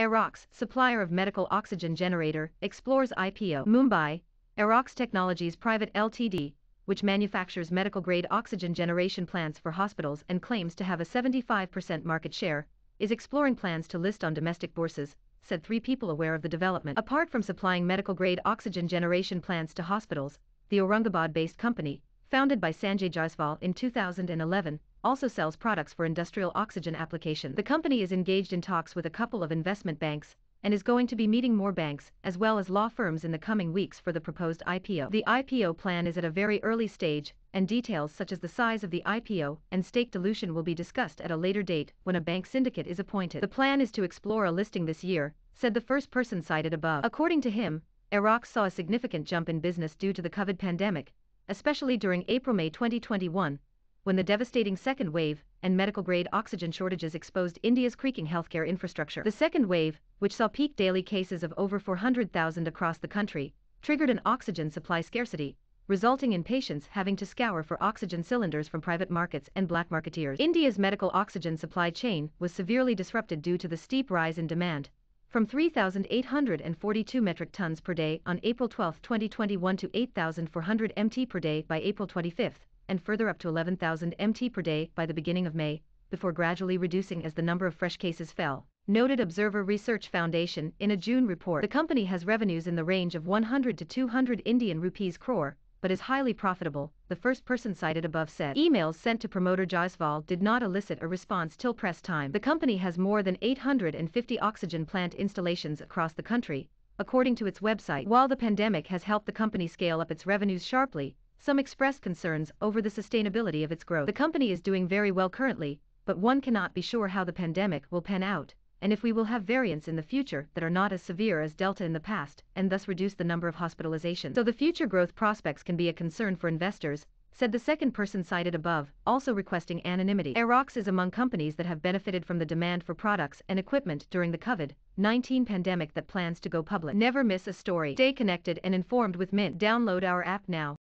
Airox, supplier of medical oxygen generator, explores IPO. Mumbai, Airox Technologies Private Ltd, which manufactures medical-grade oxygen generation plants for hospitals and claims to have a 75% market share, is exploring plans to list on domestic bourses, said three people aware of the development. Apart from supplying medical-grade oxygen generation plants to hospitals, the Aurangabad-based company, founded by Sanjay Jaiswal in 2011, also sells products for industrial oxygen application. The company is engaged in talks with a couple of investment banks and is going to be meeting more banks as well as law firms in the coming weeks for the proposed IPO. The IPO plan is at a very early stage, and details such as the size of the IPO and stake dilution will be discussed at a later date when a bank syndicate is appointed. The plan is to explore a listing this year, said the first person cited above. According to him, Airox saw a significant jump in business due to the COVID pandemic, especially during April-May 2021, when the devastating second wave and medical-grade oxygen shortages exposed India's creaking healthcare infrastructure. The second wave, which saw peak daily cases of over 400,000 across the country, triggered an oxygen supply scarcity, resulting in patients having to scour for oxygen cylinders from private markets and black marketeers. India's medical oxygen supply chain was severely disrupted due to the steep rise in demand, from 3,842 metric tons per day on April 12, 2021 to 8,400 mt per day by April 25, and further up to 11,000 mt per day by the beginning of May, before gradually reducing as the number of fresh cases fell. Noted Observer Research Foundation in a June report. The company has revenues in the range of 100 to 200 Indian rupees crore, but is highly profitable, the first person cited above said. Emails sent to promoter Jaiswal did not elicit a response till press time. The company has more than 850 oxygen plant installations across the country, according to its website. While the pandemic has helped the company scale up its revenues sharply, some expressed concerns over the sustainability of its growth. The company is doing very well currently, but one cannot be sure how the pandemic will pan out and if we will have variants in the future that are not as severe as Delta in the past, and thus reduce the number of hospitalizations. So the future growth prospects can be a concern for investors, said the second person cited above, also requesting anonymity. Airox is among companies that have benefited from the demand for products and equipment during the COVID-19 pandemic that plans to go public. Never miss a story. Stay connected and informed with Mint. Download our app now.